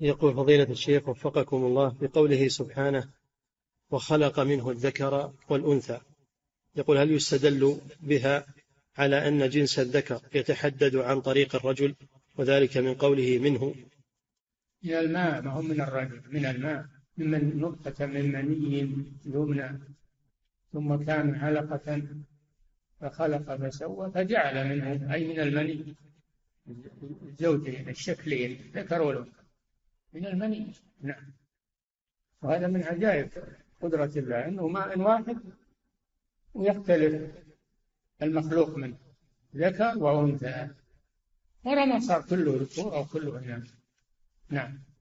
يقول فضيلة الشيخ وفقكم الله بقوله سبحانه وخلق منه الذكر والأنثى. يقول هل يستدل بها على أن جنس الذكر يتحدد عن طريق الرجل وذلك من قوله منه؟ من الماء ما هو من الرجل من الماء من نطفة من مني يمنى ثم كان علقة فخلق فسوى فجعل منه أي من المني الزوجين الشكلين ذكر والأنثى. من المني. نعم. وهذا من عجائب قدرة الله أنه ماء واحد ويختلف المخلوق منه ذكر وأنثى. ورا ما صار كله ذكور أو كله إناث. نعم.